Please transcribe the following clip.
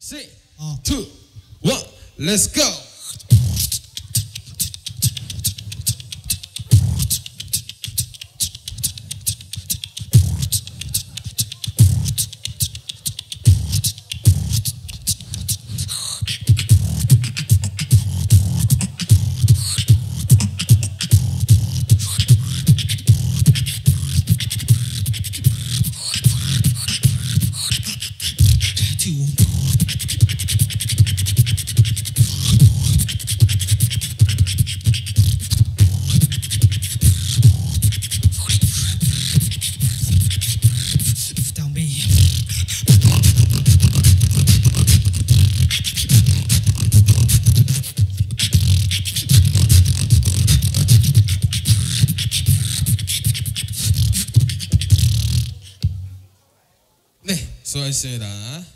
three, 어. two, one, let's go. two. 所以我说啊。